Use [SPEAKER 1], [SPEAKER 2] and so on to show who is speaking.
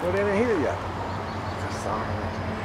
[SPEAKER 1] Well, they didn't hear you. Sorry.